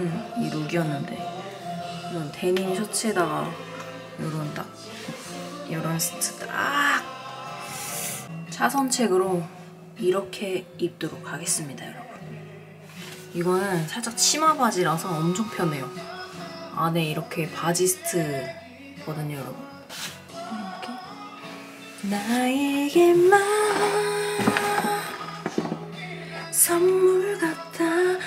시크한 이 룩이었는데 이런 데님 셔츠에다가 이런 딱 이런 스트 딱 차선책으로 이렇게 입도록 하겠습니다 여러분. 이거는 살짝 치마 바지라서 엄청 편해요. 안에 이렇게 바지스트거든요 여러분. 이렇게. 나에게만 선물 같아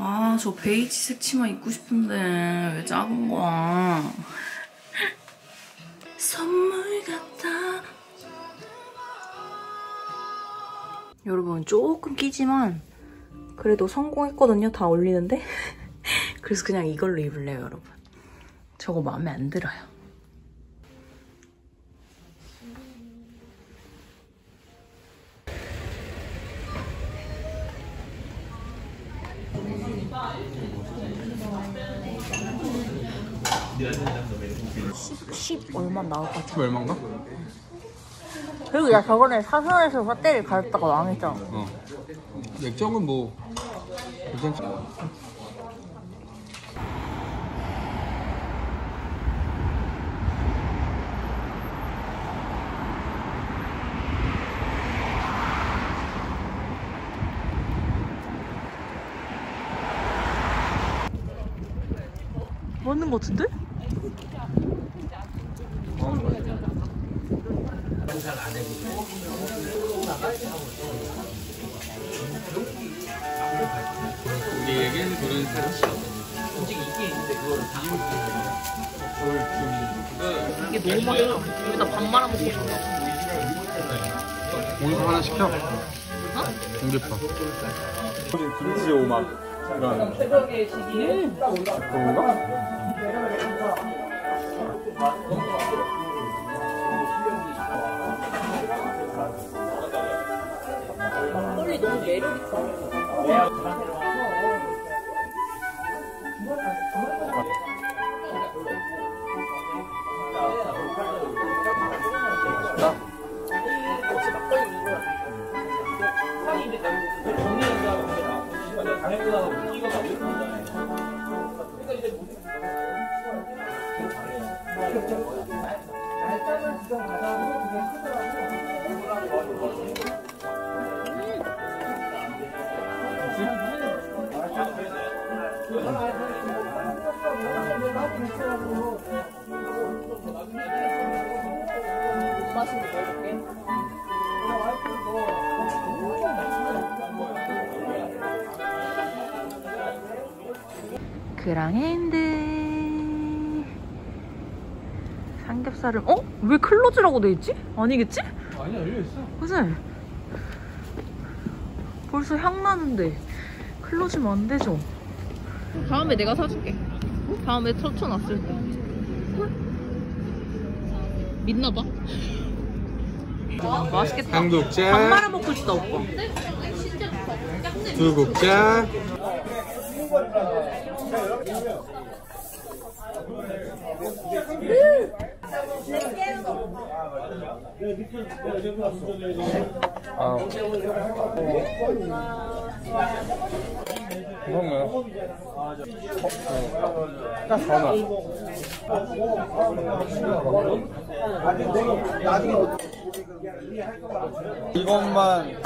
아, 저 베이지색 치마 입고 싶은데 왜 작은 거야? 선물 같아. 여러분 조금 끼지만 그래도 성공했거든요. 다 올리는데. 그래서 그냥 이걸로 입을래요, 여러분. 저거 마음에 안 들어요. 얼마 나올 것 같아. 그 얼마인가? 그리고 야 저번에 사선에서 배터리 갈았다가 망했잖아. 어. 맥정은 뭐 괜찮지? 맞는 것 같은데? 우리 얘기는 그런 이게 너무 맛있다. 여기다 밥 말아 먹고 싶다. 공깃밥 하나 시켜. 공깃밥. 김치 오막 이런 그런가? 너무 매력 있어. 맛있는 거 먹을게. 그랑핸드 삼겹살을 어? 왜 클로즈라고 돼 있지? 아니겠지? 아니 열려있어. 그지? 벌써 향 나는데 클로즈면 안 되죠? 다음에 내가 사줄게. 다음에 춰쳐놨을 때. 믿나봐. 맛있겠다. 한밥 국자, 말아 먹고 싶다 오빠. 두 국자. 아. 그런가요? 어, 딱 전화. 이것만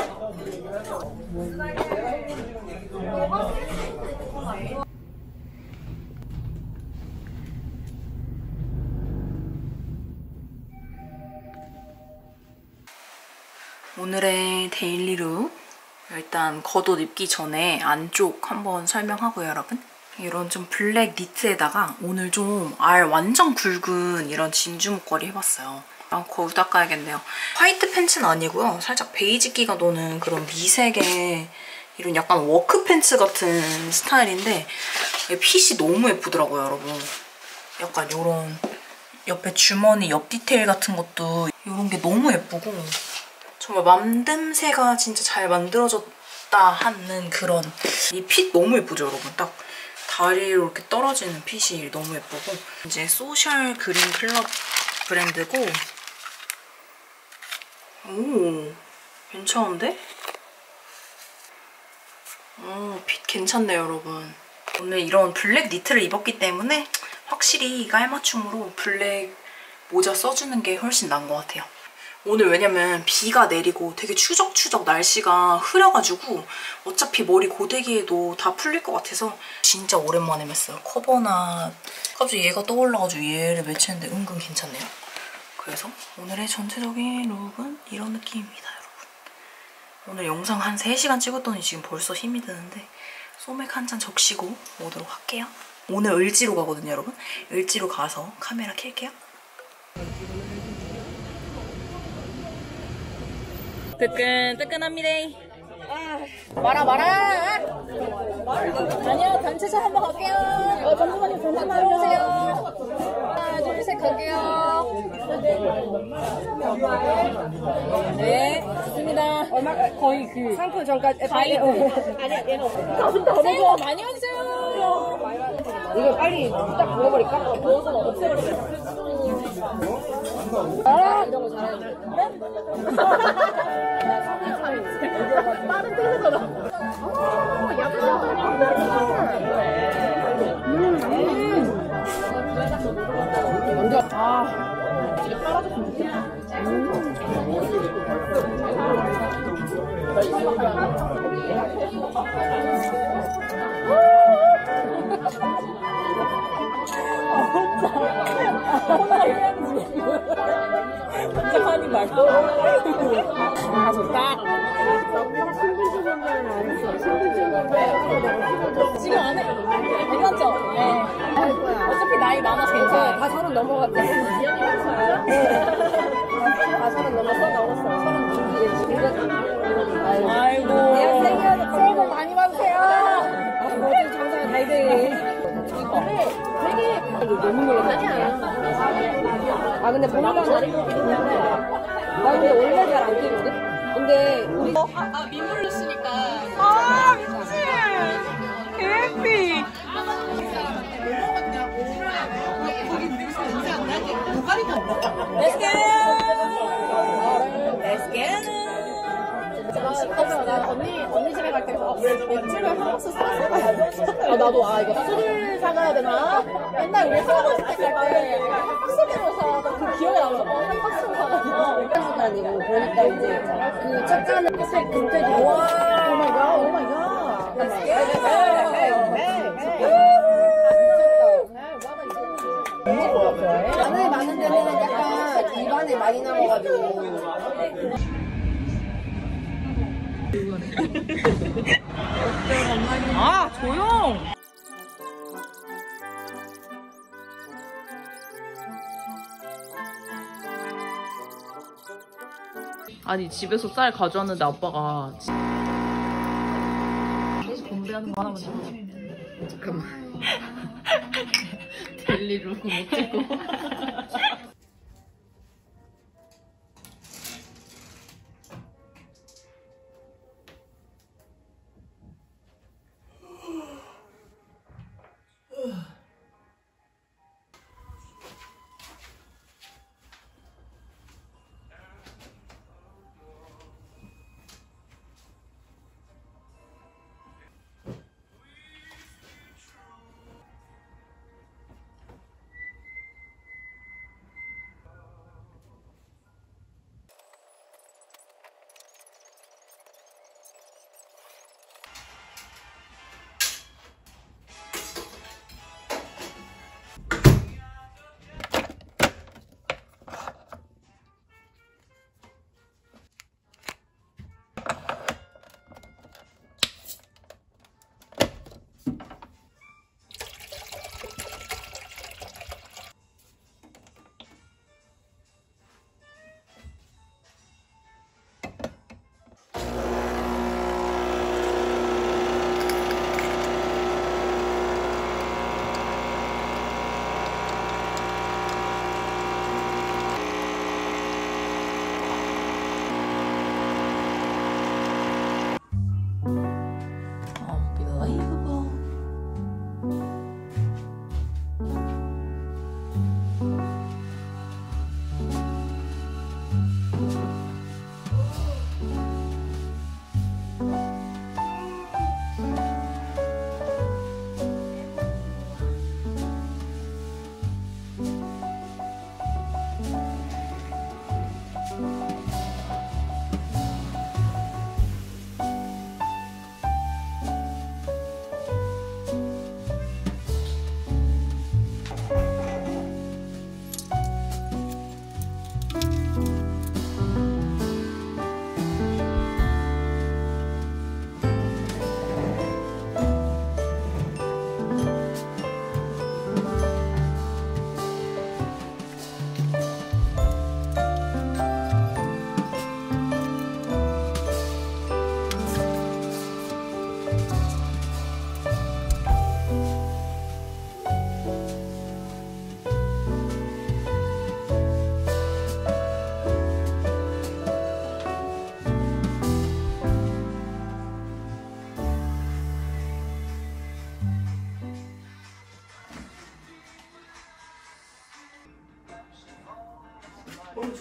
오늘의 데일리룩 일단 겉옷 입기 전에 안쪽 한번 설명하고요 여러분. 이런 좀 블랙 니트에다가 오늘 좀 알 완전 굵은 이런 진주 목걸이 해봤어요. 아, 거울 닦아야겠네요. 화이트 팬츠는 아니고요. 살짝 베이지기가 도는 그런 미색의 이런 약간 work 팬츠 같은 스타일인데 핏이 너무 예쁘더라고요 여러분. 약간 이런 옆에 주머니 옆 디테일 같은 것도 이런 게 너무 예쁘고 정말 만듦새가 진짜 잘 만들어졌다 하는 그런 이 fit 너무 예쁘죠 여러분 딱 다리로 이렇게 떨어지는 fit이 너무 예쁘고 이제 소셜 그린 클럽 브랜드고 오 괜찮은데? 어, fit 괜찮네요, 여러분. 오늘 이런 블랙 니트를 입었기 때문에 확실히 깔맞춤으로 블랙 모자 써주는 게 훨씬 나은 것 같아요. 오늘 왜냐면 비가 내리고 되게 추적추적 날씨가 흐려가지고 어차피 머리 고데기에도 다 풀릴 것 같아서 진짜 오랜만에 맸어요. 커버나 갑자기 얘가 떠올라가지고 얘를 매치했는데 은근 괜찮네요. 그래서 오늘의 전체적인 룩은 이런 느낌입니다, 여러분. 오늘 영상 한 3시간 찍었더니 지금 벌써 힘이 드는데 소맥 한 잔 적시고 오도록 할게요. 오늘 을지로 가거든요, 여러분. 을지로 가서 카메라 켤게요. 뜨끈 뜨끈합니다. 말아 말아. 아니요 단체샷 한번 갈게요. 어, 잠깐만요 잠깐만 오세요. 하나 둘 셋 갈게요. 네 좋습니다. 얼마 거의 그 상품 전까지 가이드. 아니야 얘는 더 새해 복 많이 받으세요. 이거 빨리 딱 부어버릴까? 부어서 없애버릴까? 아 이런 거 잘해야. 아, 먼저. 혼 자 하니 말고. 아 좋다. 지금 안 해. 괜찮죠? 네. 어차피 나이 많아서 괜찮아요. 다 서른 넘어갔대. 다 서른 넘었어? 넘었어. 서른 아이고. 아이고. 새해 복 많이 받으세요. 어제 장사가 잘 돼. 되게 너무 놀랐어. 아니야. 아 근데 보니까 나 근데 원래 잘 안 끼거든. 근데 우리 아 미치. 개피. Let's get it. 그래서 나 언니 언니 집에 갈 때 어, 맥주를 한박스 사왔어. 아 나도 아 이거 술을 사가야 되나? 맨날 우리 할아버지 때갈때 한박스대로 사와서 그 기억이 나면서 어 한박스로 사가지고 맥주 다니고 그러니까 이제 그 첫잔을 했을 그때도 와 oh my god oh my god. Let's get it. 마늘 많은 데는 약간 입안에 많이 남아가지고 아 조용. 아니 집에서 쌀 가져왔는데 아빠가 건배하는 거 하나만 줘. 잠깐만. 델리로 못 찍고.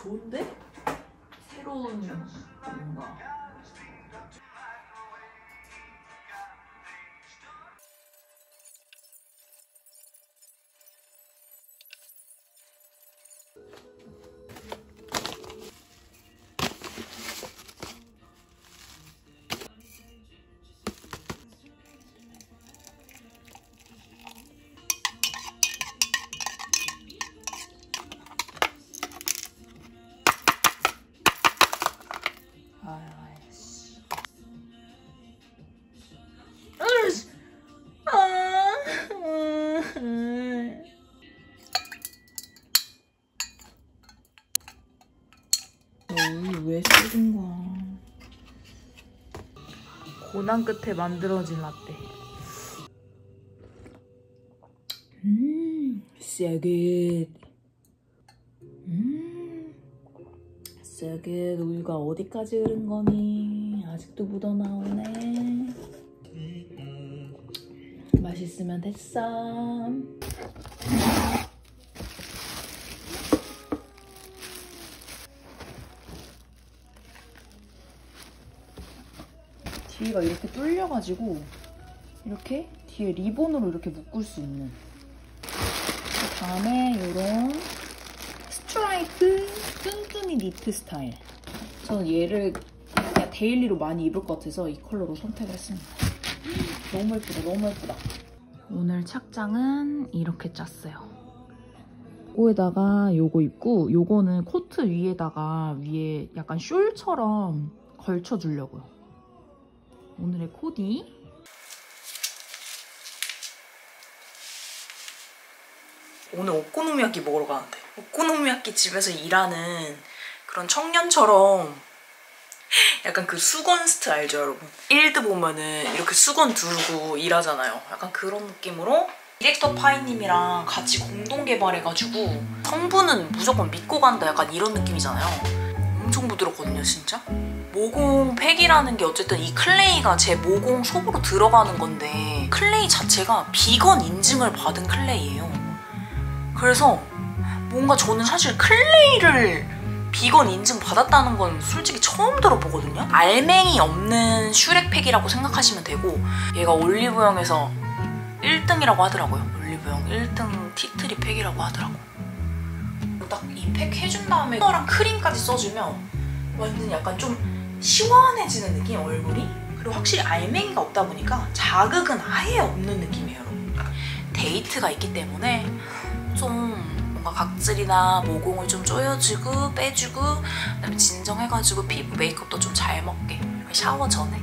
너 고난 끝에 만들어진 라떼. 음, good. 음. 쓱긋 우유가 어디까지 흐른 거니? 아직도 묻어나오네. 맛있으면 됐어. 뒤가 이렇게 뚫려가지고 이렇게 뒤에 리본으로 이렇게 묶을 수 있는 그 다음에 이런 스트라이프 뚱뚱이 니트 스타일. 저는 얘를 그냥 daily로 많이 입을 것 같아서 이 컬러로 선택을 했습니다. 너무 예쁘다, 너무 예쁘다. 오늘 착장은 이렇게 짰어요. 요거에다가 요거 입고 요거는 코트 위에다가 위에 약간 숄처럼 걸쳐주려고요. 오늘의 코디. 오늘 오코노미야끼 먹으러 가는데. 오코노미야끼 집에서 일하는 그런 청년처럼 약간 그 수건 스트 알죠 여러분? 일드 보면은 이렇게 수건 두르고 일하잖아요. 약간 그런 느낌으로 디렉터 파이님이랑 같이 공동 개발해가지고 성분은 무조건 믿고 간다. 약간 이런 느낌이잖아요 엄청 부드럽거든요 진짜 모공 팩이라는 게 어쨌든 이 클레이가 제 모공 속으로 들어가는 건데 클레이 자체가 비건 인증을 받은 클레이예요 그래서 뭔가 저는 사실 클레이를 비건 인증 받았다는 건 솔직히 처음 들어보거든요. 알갱이 없는 슈렉팩이라고 생각하시면 되고 얘가 올리브영에서 1등이라고 하더라고요. 올리브영 1등 tea tree 팩이라고 하더라고. 딱 이 팩 해준 다음에 토너랑 크림까지 써주면 완전 약간 좀 시원해지는 느낌 얼굴이? 그리고 확실히 알맹이가 없다 보니까 자극은 아예 없는 느낌이에요 여러분. 데이트가 있기 때문에 좀 뭔가 각질이나 모공을 좀 조여주고 빼주고 그다음에 진정해가지고 피부 메이크업도 좀 잘 먹게. 샤워 전에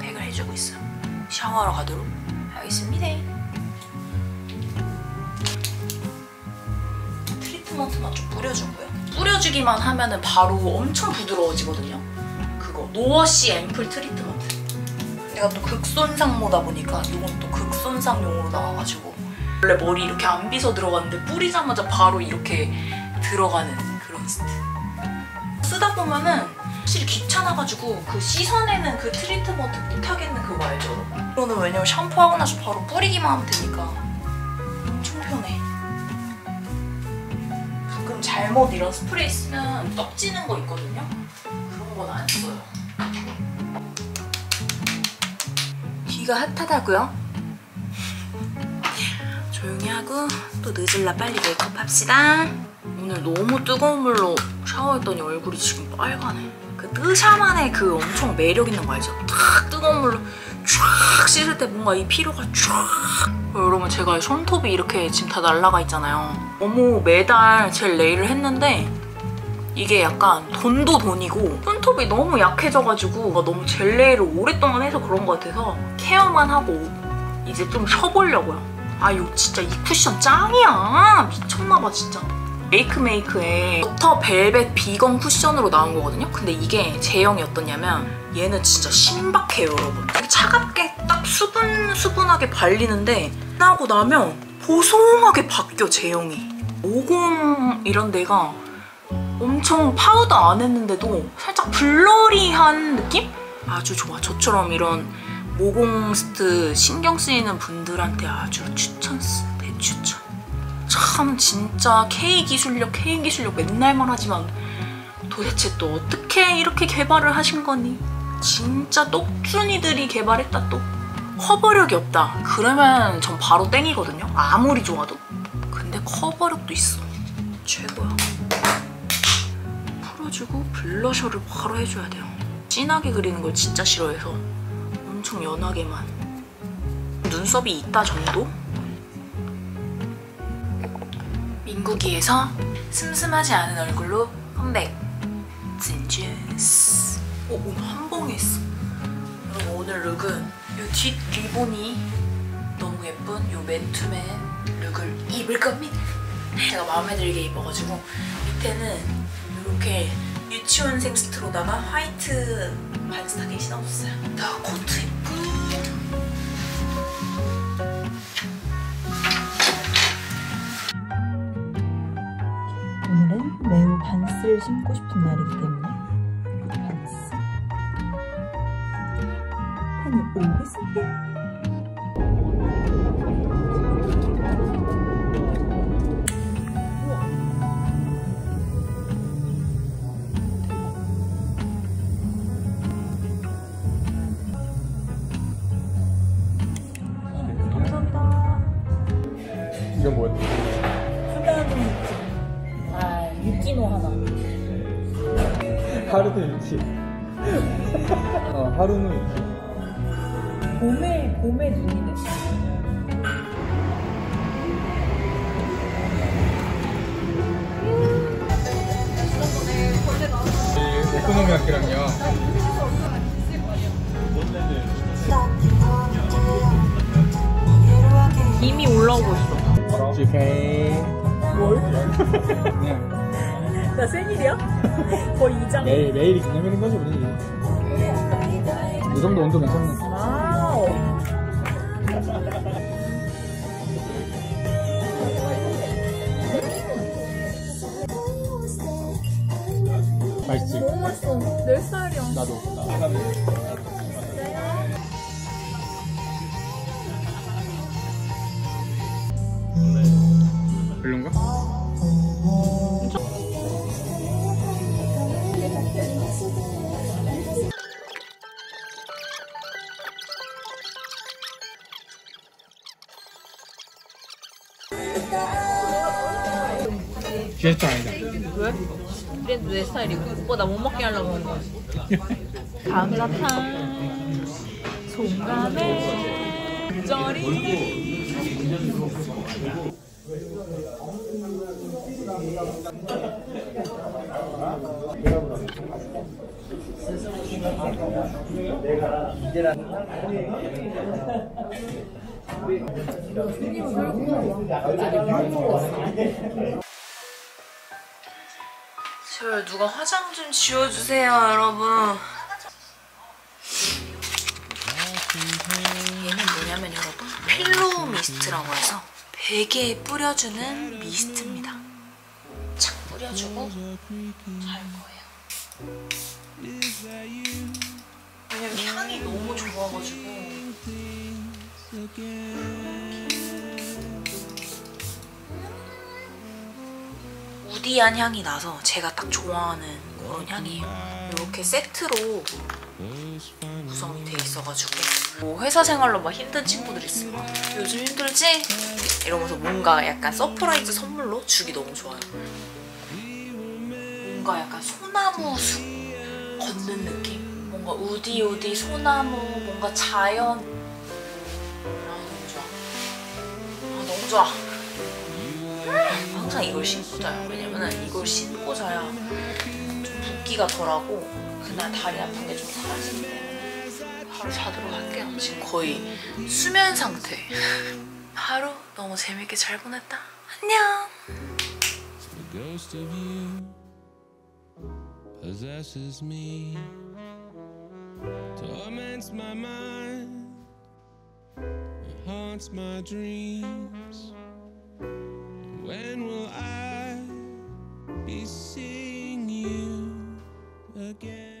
팩을 해주고 있어요. 샤워하러 가도록 하겠습니다 트리트먼트만 좀 뿌려주고요. 뿌려주기만 하면 은 바로 엄청 부드러워지거든요. 그거 no-wash 앰플 트리트먼트. 내가 또 극손상모다 보니까 이건 또 극손상용으로 나와가지고 원래 머리 이렇게 안 빗어 들어갔는데 뿌리자마자 바로 이렇게 들어가는 그런 스트 쓰다 보면은 확실히 귀찮아가지고 그 씻어내는 그 트리트먼트 못하겠는 그거 알죠? 이거는 왜냐면 샴푸하고 나서 바로 뿌리기만 하면 되니까 잘못 이런 스프레이 쓰면 떡지는 거 있거든요? 그런 건 안 써요 귀가 핫하다고요? 조용히 하고 또 늦을라 빨리 메이크업 합시다. 오늘 너무 뜨거운 물로 샤워했더니 얼굴이 지금 빨가네. 그 뜨샤만의 그 엄청 매력 있는 거 알죠? 탁 뜨거운 물로 쫙 씻을 때 뭔가 이 피로가 쫙 여러분 제가 손톱이 이렇게 지금 다 날라가 있잖아요. 너무 매달 젤 네일을 했는데 이게 약간 돈도 돈이고 손톱이 너무 약해져가지고 너무 젤 네일을 오랫동안 해서 그런 것 같아서 케어만 하고 이제 좀 쉬어보려고요. 아 이거 진짜 이 쿠션 짱이야. 미쳤나봐 진짜. 메이크메이크의 버터 벨벳 비건 쿠션으로 나온 거거든요? 근데 이게 제형이 어떠냐면 얘는 진짜 신박해요 여러분. 되게 차갑게 딱 수분 수분하게 발리는데 나고 나면 보송하게 바뀌어 제형이 모공 이런 데가 엄청 파우더 안 했는데도 살짝 blurry한 느낌? 아주 좋아 저처럼 이런 모공스트 신경 쓰이는 분들한테 아주 추천스 대추천 참 진짜 K 기술력 K 기술력 맨날 말하지만 도대체 또 어떻게 이렇게 개발을 하신 거니? 진짜 똑준이들이 개발했다 또. 커버력이 없다. 그러면 전 바로 땡이거든요. 아무리 좋아도. 커버력도 있어. 최고야. 풀어주고 블러셔를 바로 해줘야 돼요. 진하게 그리는 걸 진짜 싫어해서 엄청 연하게만. 눈썹이 있다 정도? 민국이에서 슴슴하지 않은 얼굴로 컴백. 진주스. 오, 오늘 한 봉에 했어. 여러분 오늘 룩은 이 뒷 리본이 너무 예쁜 이 맨투맨 룩을 입을 겁니다. 제가 마음에 들게 입어가지고 밑에는 이렇게 유치원생 스트로다가 화이트 반스타킹 신어줬어요. 나 코트 입고 오늘은 매우 반스를 신고 싶은 날이기 때문에 반스 다녀오겠습니다. 이건 뭐야? 아, 유기노 하나. 하루는 있지. 어, 하루는 있지. 봄에, 봄에 눈이 오코노미야키랑요. 이미 올라오고 있어. GK. 뭘? 그냥 나 생일이야? 거의 2장. 매일 매일이 기념일인 거지 우리. 이 정도 온도 괜찮네. Wow. 맛있지. 너무 맛있어. 내 스타일이야. 나도. 별론 제스처 아니다. 왜? 그래도 내 스타일이고. 오빠 나못 먹게 하려고 하는 거지. 감자탕. 송감에. 쩌리. 제발 누가 화장 좀 지워주세요, 여러분. 얘는 뭐냐면 여러분 필로우 미스트라고 해서 베개에 뿌려주는 미스트입니다. 착 뿌려주고 잘 거예요. 왜냐면 향이 너무 좋아가지고 woody한 향이 나서 제가 딱 좋아하는 그런 향이에요. 이렇게 세트로 구성이 돼 있어가지고 뭐 회사 생활로 막 힘든 친구들 있으면 요즘 힘들지? 이러면서 뭔가 약간 서프라이즈 선물로 주기 너무 좋아요. 뭔가 약간 소나무 숲 걷는 느낌? 뭔가 woody woody 소나무 뭔가 자연 아 너무 좋아. 아 너무 좋아. 항상 이걸 신고 자요. 왜냐면은 이걸 신고 자야 좀 붓기가 덜하고 그날 다리 아픈 게좀 때문에 바로 자도록 할게요. 지금 거의 수면 상태. 하루 너무 재밌게 잘 보냈다. 안녕. Possesses me, torments my mind, haunts my dreams. When will I be seeing you again?